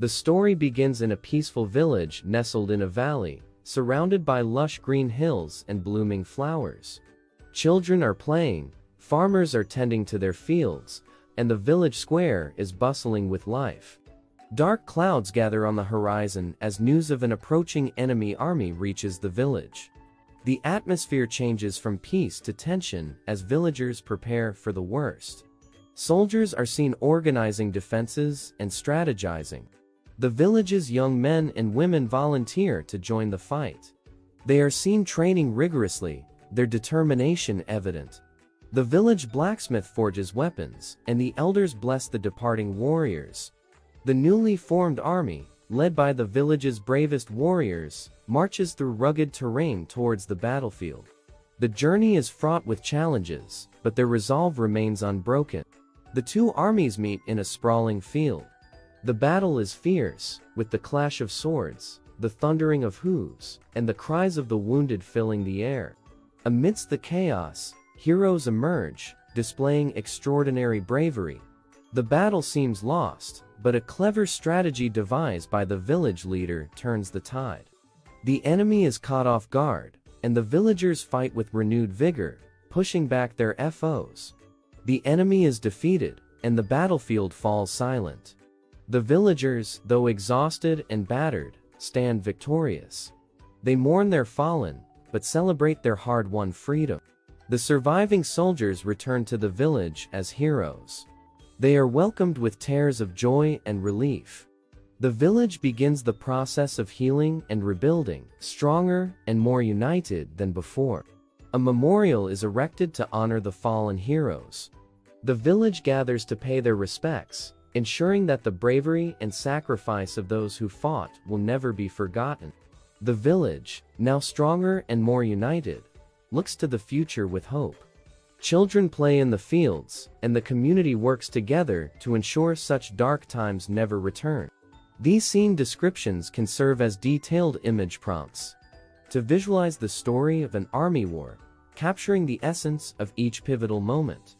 The story begins in a peaceful village nestled in a valley, surrounded by lush green hills and blooming flowers. Children are playing, farmers are tending to their fields, and the village square is bustling with life. Dark clouds gather on the horizon as news of an approaching enemy army reaches the village. The atmosphere changes from peace to tension as villagers prepare for the worst. Soldiers are seen organizing defenses and strategizing. The village's young men and women volunteer to join the fight. They are seen training rigorously, their determination evident. The village blacksmith forges weapons, and the elders bless the departing warriors. The newly formed army, led by the village's bravest warriors, marches through rugged terrain towards the battlefield. The journey is fraught with challenges, but their resolve remains unbroken. The two armies meet in a sprawling field. The battle is fierce, with the clash of swords, the thundering of hooves, and the cries of the wounded filling the air. Amidst the chaos, heroes emerge, displaying extraordinary bravery. The battle seems lost, but a clever strategy devised by the village leader turns the tide. The enemy is caught off guard, and the villagers fight with renewed vigor, pushing back their foes. The enemy is defeated, and the battlefield falls silent. The villagers, though exhausted and battered, stand victorious. They mourn their fallen, but celebrate their hard-won freedom. The surviving soldiers return to the village as heroes. They are welcomed with tears of joy and relief. The village begins the process of healing and rebuilding, stronger and more united than before. A memorial is erected to honor the fallen heroes. The village gathers to pay their respects, ensuring that the bravery and sacrifice of those who fought will never be forgotten. The village, now stronger and more united, looks to the future with hope. Children play in the fields, and the community works together to ensure such dark times never return. These scene descriptions can serve as detailed image prompts to visualize the story of an army war, capturing the essence of each pivotal moment.